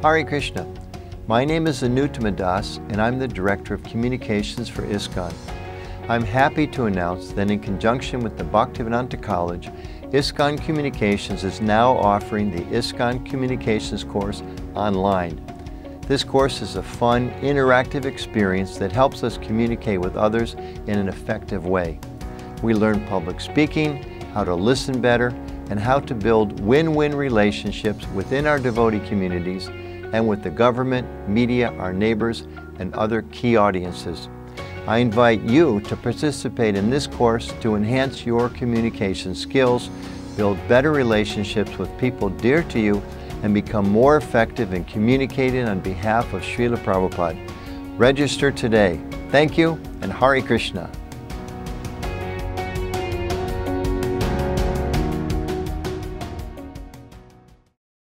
Hare Krishna. My name is Anuttama Das, and I'm the Director of Communications for ISKCON. I'm happy to announce that in conjunction with the Bhaktivedanta College, ISKCON Communications is now offering the ISKCON Communications course online. This course is a fun, interactive experience that helps us communicate with others in an effective way. We learn public speaking, how to listen better, and how to build win-win relationships within our devotee communities and with the government, media, our neighbors, and other key audiences. I invite you to participate in this course to enhance your communication skills, build better relationships with people dear to you, and become more effective in communicating on behalf of Srila Prabhupada. Register today. Thank you and Hare Krishna.